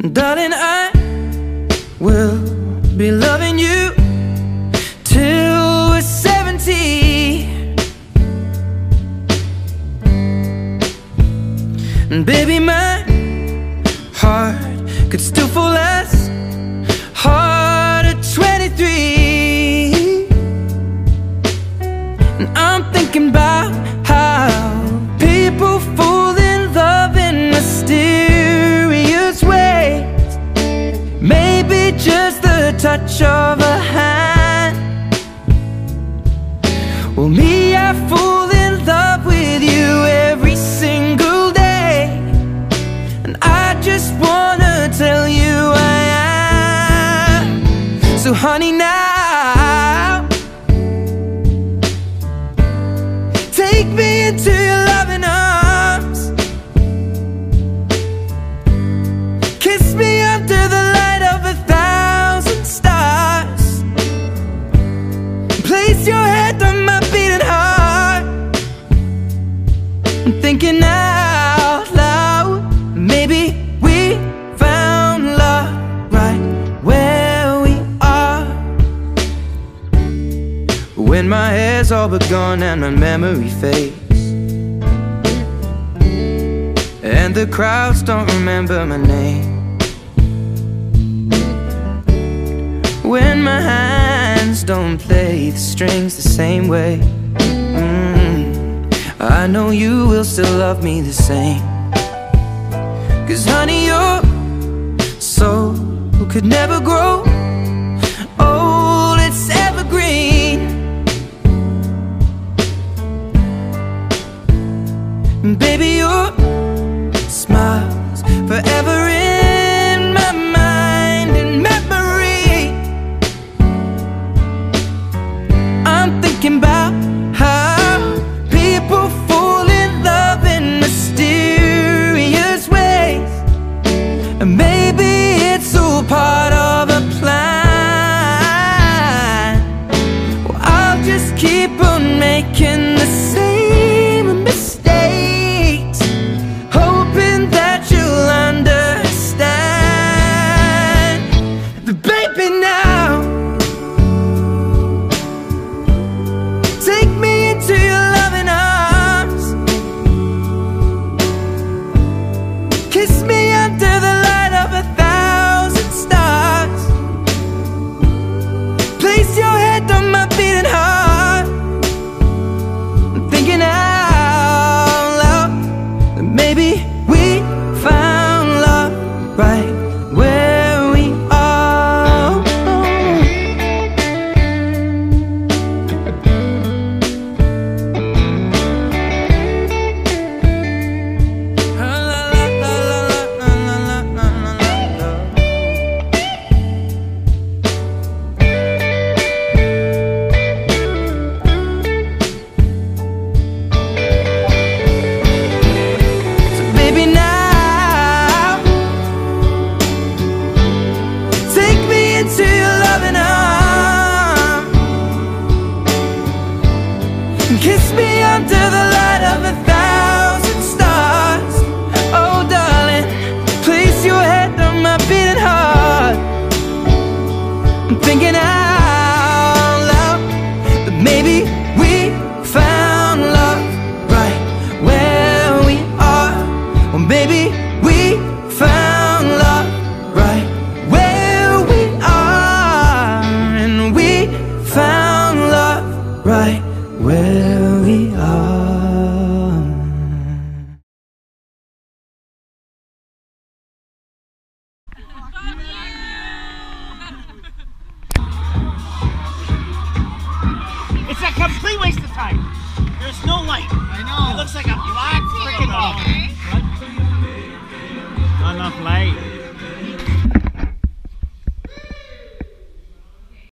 Darling, I will be loving you till we're of a hand. Well, me, Place your head on my beating heart I'm thinking out loud Maybe we found love right where we are. When my hair's all but gone and my memory fades. And the crowds don't remember my name. When my hands don't play the strings the same way. Mm, I know you will still love me the same. Cause honey, your soul could never grow old, it's evergreen. Baby, your keep on making kiss me under the light of a thousand stars. Oh darling, place your head on my beating heart. I'm thinking out loud That maybe we found love right where we are. Well maybe we found love right where we are. And we found love right where we are It's a complete waste of time. There's no light.